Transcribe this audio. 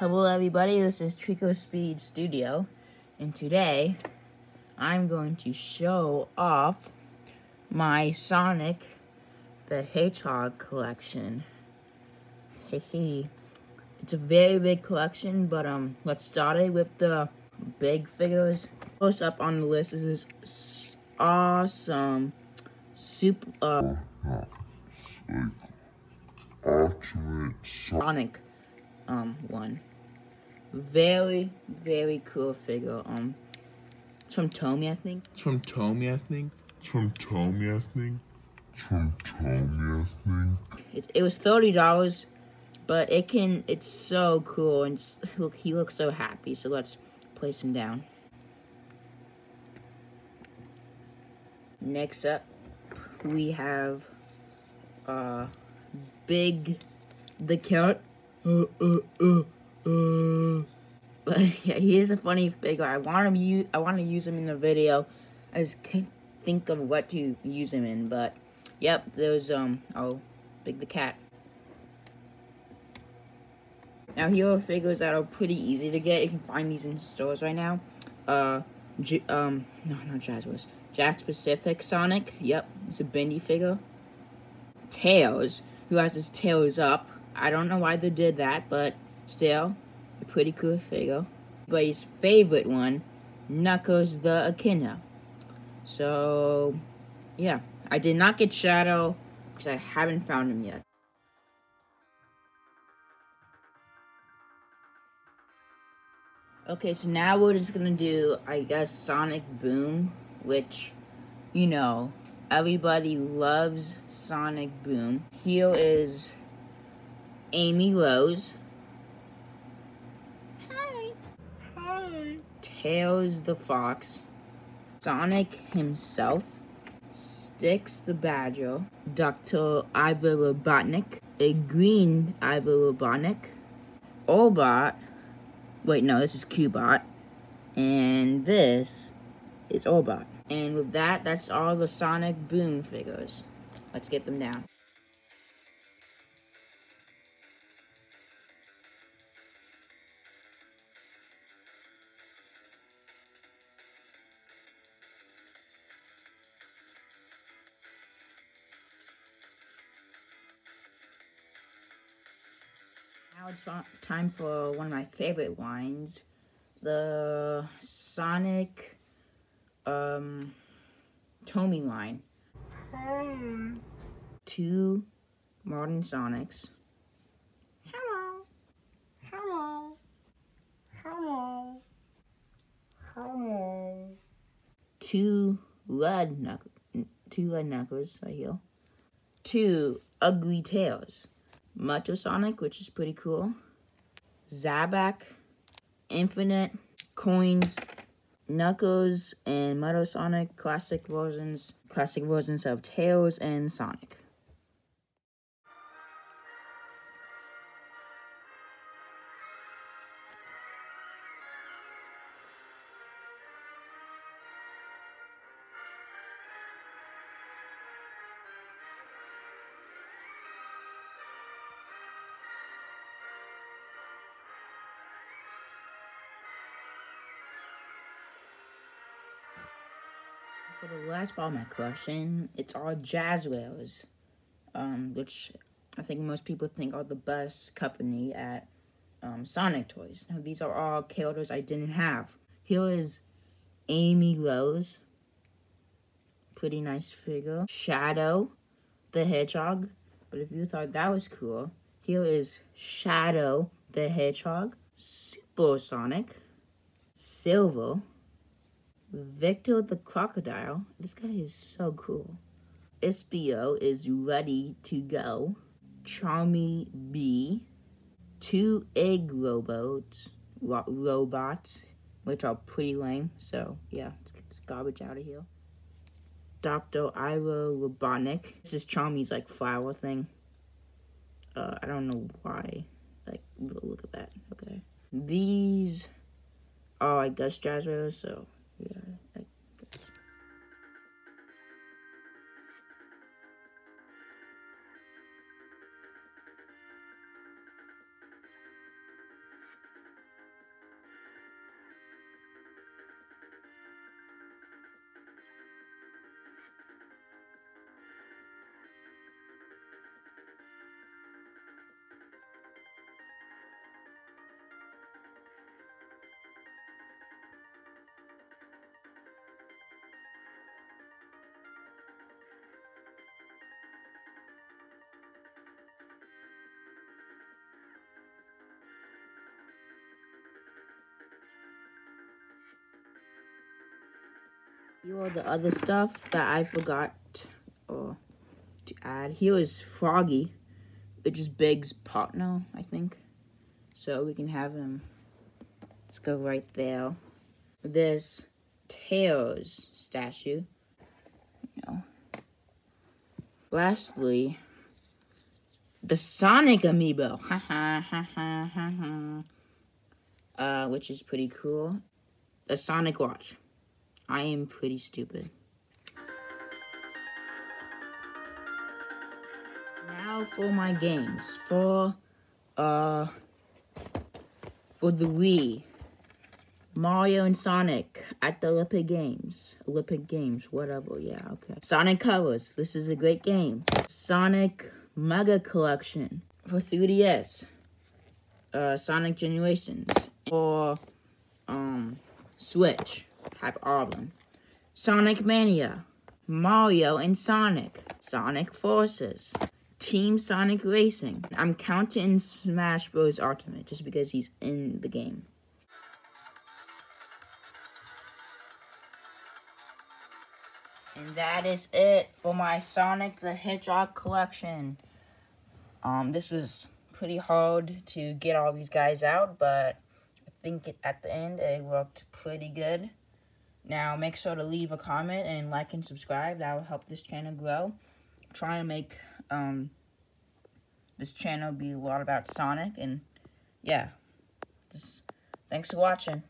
Hello everybody, this is Treecko Speed Studio, and today I'm going to show off my Sonic the Hedgehog collection. Hehe. It's a very big collection, but um, let's start it with the big figures. First up on the list is this awesome super uh, Ultimate Sonic um one. Very, very cool figure. Um it's from Tomy, I think. It's from Tomy, I think. It's From Tomy, I think. It's From Tomy, I think. It, it was thirty dollars, but it can. It's so cool, and just, look, he looks so happy. So let's place him down. Next up, we have uh, Big the Carrot. Uh, uh, uh, uh. But yeah, he is a funny figure. I want him. Use, I want to use him in the video. I just can't think of what to use him in, but yep, there's um. Oh, Big the Cat. Now here are figures that are pretty easy to get. You can find these in stores right now. Uh, J um, no, not Jazzwares. Jakks Pacific Sonic. Yep, it's a bendy figure. Tails, who has his tails up. I don't know why they did that, but still, a pretty cool figure. But his favorite one, Knuckles the Echidna. So, yeah. I did not get Shadow, because I haven't found him yet. Okay, so now we're just gonna do, I guess, Sonic Boom, which, you know, everybody loves Sonic Boom. Here is Amy Rose. Hi. Tails the Fox. Sonic himself. Sticks the Badger. Dr. Ivo Robotnik. A green Ivo Robotnik. Orbot. Wait, no, this is Cubot. And this is Orbot. And with that, that's all the Sonic Boom figures. Let's get them down. Now it's time for one of my favorite lines. The Sonic um Tomy line. Two modern Sonics. Hello. Hello. Hello. Hello. Two lead knuck two lead knuckles right here. Two ugly tails. Macho Sonic, which is pretty cool. Zavok, Infinite, Coins, Knuckles, and Metal Sonic classic versions, classic versions of Tails and Sonic. For the last part of my collection, it's all Jazzwares, um, which I think most people think are the best company at um, Sonic toys. Now, these are all characters I didn't have. Here is Amy Rose. Pretty nice figure. Shadow, the Hedgehog. But if you thought that was cool, here is Shadow, the Hedgehog. Super Sonic. Silver. Vector the Crocodile. This guy is so cool. Espio is ready to go. Charmy Bee. Two egg robots, ro- robots, which are pretty lame. So yeah, let's get this garbage out of here. Dr. Ivo Robotnik. This is Charmy's like flower thing. Uh, I don't know why. Like, look at that. Okay. These are, I guess, Jazzwares, so yeah. I Here are the other stuff that I forgot uh, to add. Here is Froggy, which is Big's partner, I think. So we can have him. Let's go right there. This Tails statue. You know. Lastly, the Sonic amiibo. Ha ha ha ha ha ha. Uh, which is pretty cool. A Sonic watch. I am pretty stupid. Now for my games. For, uh, for the Wii. Mario and Sonic at the Olympic Games. Olympic Games, whatever, yeah, okay. Sonic Colors, this is a great game. Sonic Mega Collection for 3DS. Uh, Sonic Generations. For, um, Switch. All of them. Sonic Mania. Mario and Sonic. Sonic Forces. Team Sonic Racing. I'm counting Smash Bros. Ultimate just because he's in the game. And that is it for my Sonic the Hedgehog collection. Um, this was pretty hard to get all these guys out, but I think at the end it worked pretty good. Now, make sure to leave a comment and like and subscribe. That will help this channel grow. Try to make um, this channel be a lot about Sonic. And, yeah. Just thanks for watching.